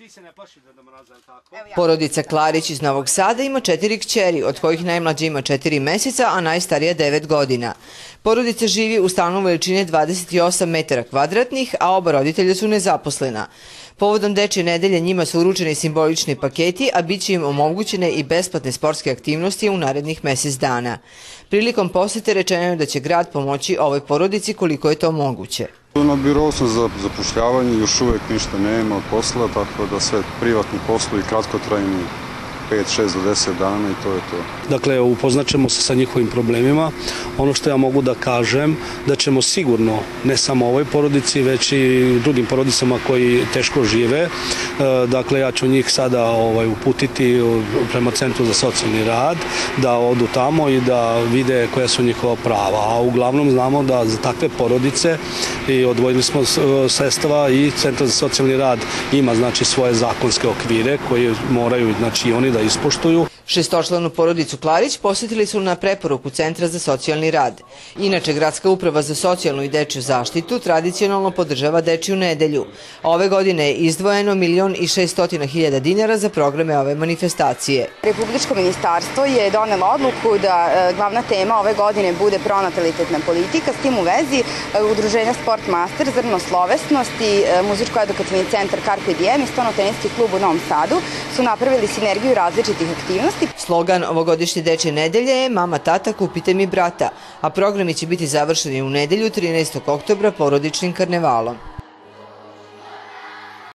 ti se ne plaši da mraza, jel tako? Porodica Klarić iz Novog Sada ima četiri kćeri, od kojih najmlađa ima četiri meseca, a najstarija devet godina. Porodica živi u stanu veličine 28 metara kvadratnih, a oba roditelja su nezaposlena. Povodom dečje nedelje njima su uručeni simbolični paketi, a bit će im omogućene i besplatne sportske aktivnosti u narednih mesec dana. Prilikom posete rečeno je da će grad pomoći ovoj porodici koliko je to moguće. Na birou sam za zapošljavanje, još uvek ništa nema posla, tako da sve privatni poslovi, kratkotrajni, 5, 6 do 10 dana i to je to. Dakle, upoznaćemo se sa njihovim problemima. Ono što ja mogu da kažem, da ćemo sigurno, ne samo ovoj porodici, već i drugim porodicama koji teško žive, e, dakle, ja ću njih sada ovaj, uputiti prema Centru za socijalni rad, da odu tamo i da vide koja su njihova prava. A uglavnom znamo da za takve porodice i odvojili smo sredstva i Centar za socijalni rad ima znači svoje zakonske okvire koje moraju znači oni da і з Šestočlanu porodicu Klarić posjetili su na preporuku Centra za socijalni rad. Inače, Gradska uprava za socijalnu i dečju zaštitu tradicionalno podržava dečju nedelju. Ove godine je izdvojeno milion i šestotina hiljada dinara za programe ove manifestacije. Republičko ministarstvo je donelo odluku da e, glavna tema ove godine bude pronatalitetna politika. S tim u vezi e, Udruženja Sport Master, Zrno Slovesnost i e, Muzičko-edukativni centar Carpe Diem i Stono-teniski klub u Novom Sadu su napravili sinergiju različitih aktivnosti. Slogan ovogodišnje dečje nedelje je Mama, tata, kupite mi brata, a programi će biti završeni u nedelju 13. oktobra porodičnim karnevalom.